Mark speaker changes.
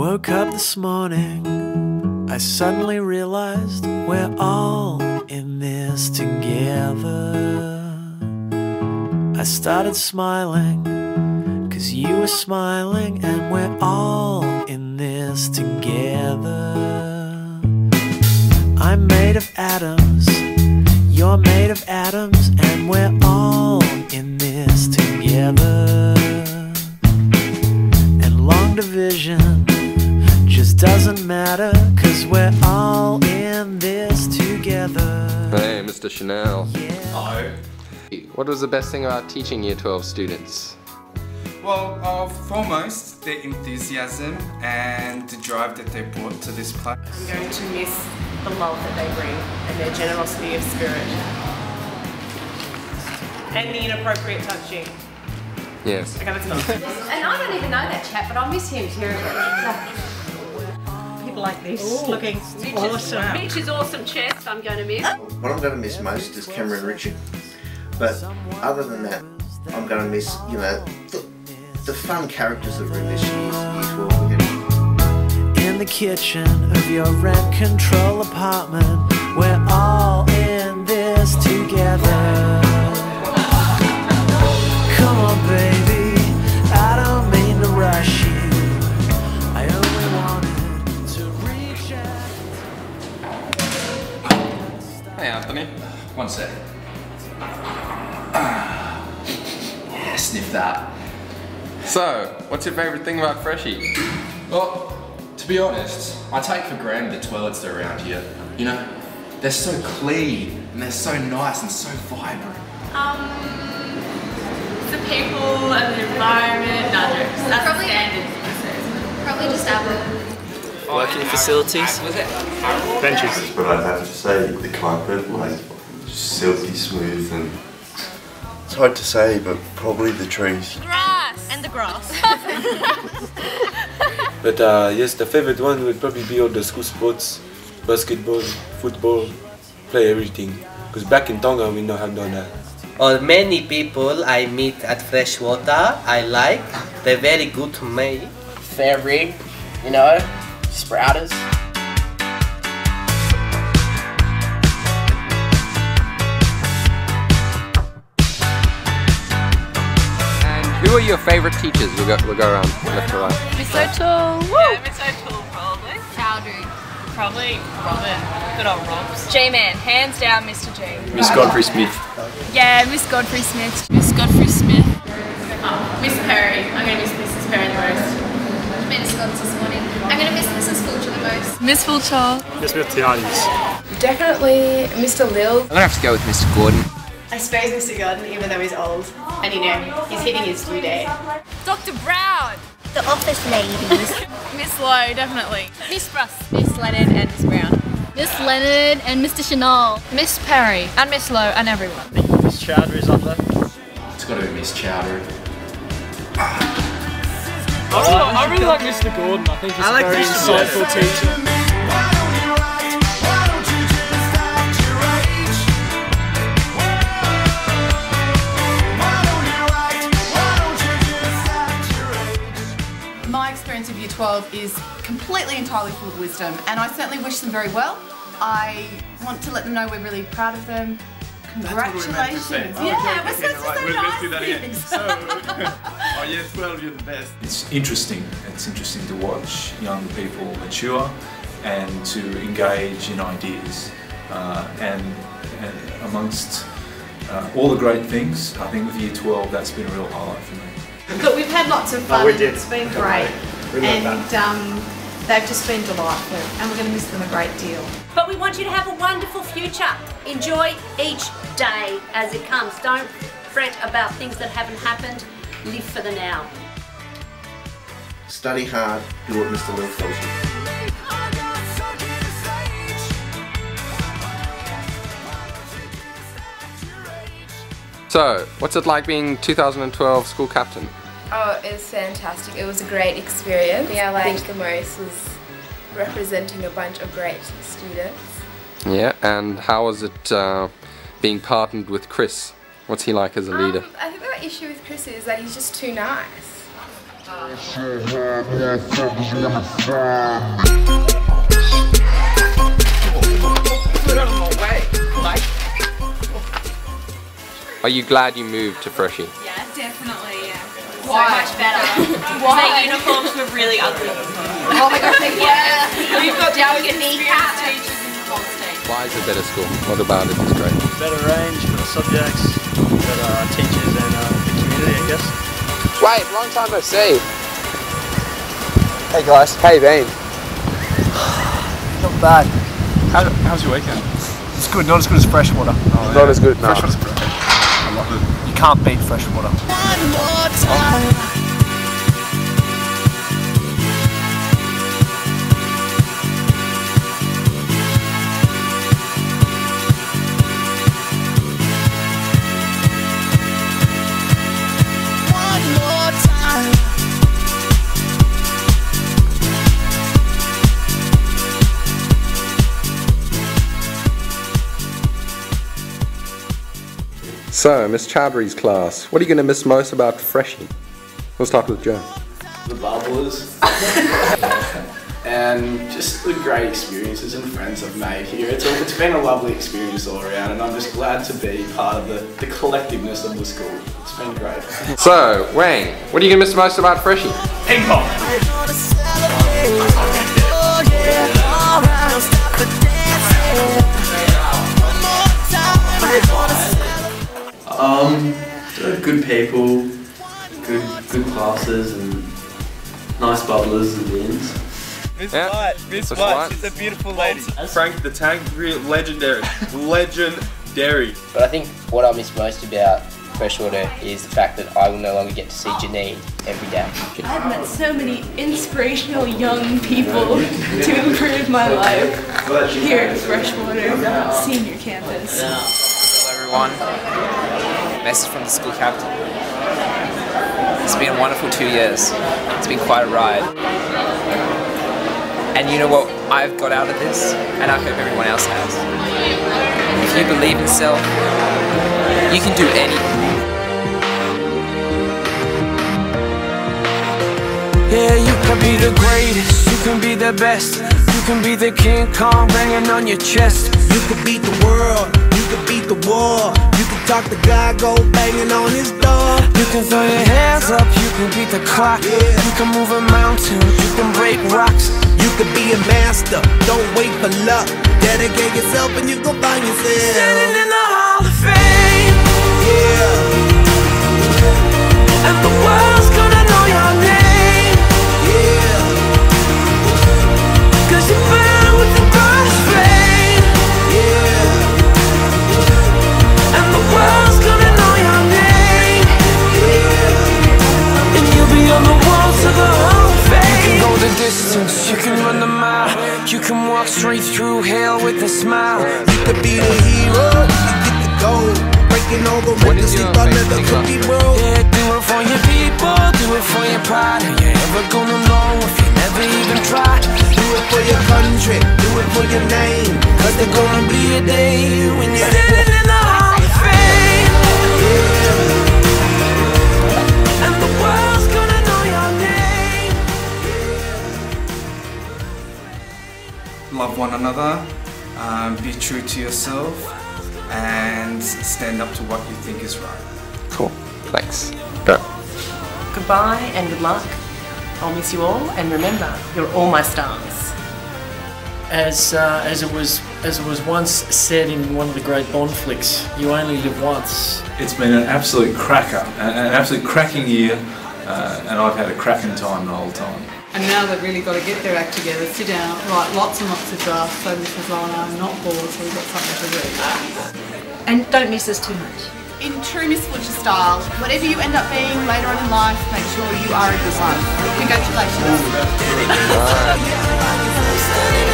Speaker 1: Woke up this morning, I suddenly realized we're all in this together. I started smiling, cause you were smiling, and we're all in this together. I'm made of atoms, you're made of atoms, and we're matter, cause we're all in this together.
Speaker 2: Hey, Mr. Chanel.
Speaker 3: Oh.
Speaker 2: What was the best thing about teaching Year 12 students?
Speaker 3: Well, uh, foremost, their enthusiasm and the drive that they brought to this place.
Speaker 4: I'm going to miss the love that they bring and their generosity of spirit. And the inappropriate touching.
Speaker 2: Yes.
Speaker 4: Okay, that's enough.
Speaker 5: And I don't even know that chap, but I'll miss him terribly.
Speaker 4: People like this looking awesome.
Speaker 5: Mitch is awesome chest, I'm going to miss.
Speaker 6: What I'm going to miss most is Cameron Richard. But other than that, I'm going to miss, you know, the, the fun characters that were in this year's Year 12 with him.
Speaker 1: In the kitchen of your rent control apartment, we're all in this together.
Speaker 2: Thing about Freshie?
Speaker 7: Well, to be honest, I take for granted the toilets that are around here. You know, they're so clean and they're so nice and so vibrant.
Speaker 8: Um, the people and the environment, no jokes. That's
Speaker 5: Probably-
Speaker 8: the standard.
Speaker 5: Probably just Apple.
Speaker 9: Working facilities.
Speaker 10: Benches. But I'd have to say the carpet, like silky smooth and. It's hard to say, but probably the trees.
Speaker 8: Grass. And the grass.
Speaker 11: But uh, yes, the favorite one would probably be all the school sports, basketball, football, play everything. Because back in Tonga, we not have done that.
Speaker 9: Or many people I meet at Freshwater, I like. They're very good to me.
Speaker 12: You know, sprouters.
Speaker 2: Who are your favourite teachers? We'll go, we'll go around left to right.
Speaker 8: Miss O'Toole. Yeah, Miss O'Toole probably.
Speaker 5: Chowdhury.
Speaker 8: Probably Robin. Good old Robs. G-Man. Hands down, Mr. G.
Speaker 7: Miss Godfrey Smith.
Speaker 8: Yeah, Miss Godfrey Smith. Miss Godfrey Smith. Oh, Miss Perry. I'm going to miss Mrs. Perry the most.
Speaker 5: Met Scots this morning. I'm going to miss Mrs. Fulcher the most.
Speaker 8: Miss Fulcher.
Speaker 11: Yes, we.
Speaker 4: Definitely Mr. Lil.
Speaker 2: I'm gonna have to go with Mr. Gordon.
Speaker 4: I suppose Mr. Gordon, even though he's old. And you know, he's hitting his due date.
Speaker 8: Dr. Brown.
Speaker 5: The office ladies.
Speaker 8: Miss Lowe, definitely. Miss Russ.
Speaker 5: Miss Leonard and Miss Brown. Miss Leonard and Mr. Chanel.
Speaker 8: Miss Perry. And Miss Lowe and everyone.
Speaker 11: Miss Chowdhury's up there.
Speaker 7: It's got to be Miss Chowdhury.
Speaker 11: I, really like Mr. Gordon. I think he's a very insightful teacher.
Speaker 4: 12 is completely entirely full of wisdom, and I certainly wish them very well. I want to let them know we're really proud of them. Congratulations! yeah, we're supposed to say nice things.
Speaker 10: oh, yeah, 12, you're the best.
Speaker 13: It's interesting. It's interesting to watch young people mature and to engage in ideas. Uh, and, and amongst uh, all the great things, I think with Year 12, that's been a real highlight for me.
Speaker 4: Look, we've had lots of fun.
Speaker 11: we did.
Speaker 4: It's been great,
Speaker 11: We
Speaker 4: and um, they've just been delightful, and we're going to miss them a great deal.
Speaker 5: But we want you to have a wonderful future. Enjoy each day as it comes. Don't fret about things that haven't happened. Live for the now.
Speaker 6: Study hard, do what Mr. Lil tells you.
Speaker 2: So, what's it like being 2012 school captain?
Speaker 8: Oh, it was fantastic. It was a great experience. The thing I think the most was representing a bunch of great students.
Speaker 2: Yeah, and how was it uh, being partnered with Chris? What's he like as a leader?
Speaker 8: Um, I think the issue with Chris is that he's just too nice.
Speaker 2: Are you glad you moved to Freshie?
Speaker 14: Yeah, definitely, yeah.
Speaker 15: So much better.
Speaker 14: Why?
Speaker 15: Their uniforms were really ugly.
Speaker 14: Oh my gosh, yeah.
Speaker 15: We've got
Speaker 14: Delicate
Speaker 15: delicate
Speaker 14: kneecaps.
Speaker 15: teachers in the whole state.
Speaker 2: Why is it better school? What about it is great?
Speaker 16: Better range, better subjects, better uh, teachers and uh, the community, I guess.
Speaker 2: Wait, long time no see.
Speaker 12: Hey guys.
Speaker 2: Hey, Bean.
Speaker 16: Not bad. How, how's your weekend? It's good, not as good as freshwater. Oh,
Speaker 2: Not as good, no.
Speaker 16: Freshwater's great. I love it. You can't beat freshwater.
Speaker 2: So, Miss Chowdhury's class. What are you going to miss most about Freshie? We'll start with Joe.
Speaker 17: the bubblers, and just the great experiences and friends I've made here. It's, a, it's been a lovely experience all around, and I'm just glad to be part of the, the collectiveness of the school. It's been great.
Speaker 2: So, Wang, what are you going to miss most about Freshie?
Speaker 17: Ping pong!
Speaker 18: Um, good people, good good classes, and nice bubblers and bins.
Speaker 19: Miss
Speaker 2: Yeah.
Speaker 19: White, Miss
Speaker 2: Miss
Speaker 19: White,
Speaker 2: White.
Speaker 19: she's a beautiful lady. Frank the Tank, re- legendary, legendary.
Speaker 12: But I think what I miss most about freshwater is the fact that I will no longer get to see Janine every day.
Speaker 20: I've met so many inspirational young people to improve my life here at Freshwater Senior Campus.
Speaker 21: Hello everyone. Message from the school captain. It's been a wonderful two years. It's been quite a ride. And you know what I've got out of this? And I hope everyone else has. If you believe in self, you can do anything.
Speaker 22: Yeah, you can be the greatest, you can be the best, you can be the King Kong banging on your chest.
Speaker 11: You could beat the world, the war. You can talk to God, go banging on his door.
Speaker 22: You can throw your hands up, you can beat the clock. You can move a mountain, you can break rocks.
Speaker 11: You could be a master, don't wait for luck. Dedicate yourself and you go find yourself.
Speaker 22: Are you ever gonna know if you never even tried?
Speaker 11: Do it for your country, do it for your name.
Speaker 22: Cause there's gonna be a day when you're standing in the Hall of Fame. And the world's gonna know your name.
Speaker 3: Love one another, um, be true to yourself, and stand up to what you think is right.
Speaker 2: Cool. Thanks. Go.
Speaker 23: Goodbye and good luck. I'll miss you all, and remember, you're all my stars.
Speaker 24: As uh, as it was as it was once said in one of the great Bond flicks, you only live once.
Speaker 13: It's been an absolute cracker, an an absolute cracking year, uh, and I've had a cracking time the whole time.
Speaker 25: And now they've really got to get their act together, sit down, write lots and lots of drafts so Mrs. Ryan and I are not bored, so we've got something to do.
Speaker 15: And don't miss us too much.
Speaker 4: In true Miss Fletcher style, whatever you end up being later on in life, make sure you are a good one. Congratulations.